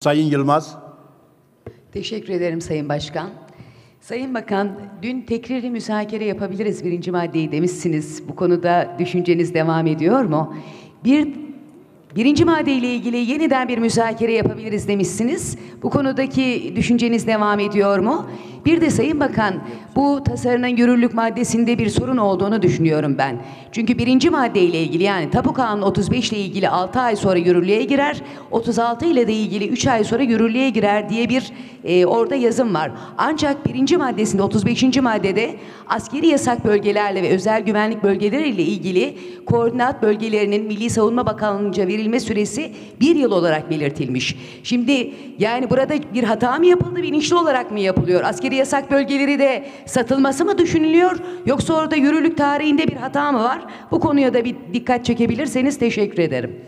Sayın Yılmaz. Teşekkür ederim Sayın Başkan. Sayın Bakan, dün tekrarı müzakere yapabiliriz birinci maddeyi demişsiniz. Bu konuda düşünceniz devam ediyor mu? Bir Birinci maddeyle ilgili yeniden bir müzakere yapabiliriz demişsiniz. Bu konudaki düşünceniz devam ediyor mu? Bir de Sayın Bakan, bu tasarının yürürlük maddesinde bir sorun olduğunu düşünüyorum ben. Çünkü birinci maddeyle ilgili yani Tapu Kanunu 35 ile ilgili 6 ay sonra yürürlüğe girer, 36 ile de ilgili 3 ay sonra yürürlüğe girer diye bir e, orada yazım var. Ancak birinci maddesinde 35. maddede askeri yasak bölgelerle ve özel güvenlik bölgeleriyle ilgili koordinat bölgelerinin Milli Savunma Bakanlığı'nca verilme süresi bir yıl olarak belirtilmiş. Şimdi yani burada bir hata mı yapıldı, bilinçli olarak mı yapılıyor? Askeri yasak bölgeleri de satılması mı düşünülüyor? Yoksa orada yürürlük tarihinde bir hata mı var? Bu konuya da bir dikkat çekebilirseniz teşekkür ederim.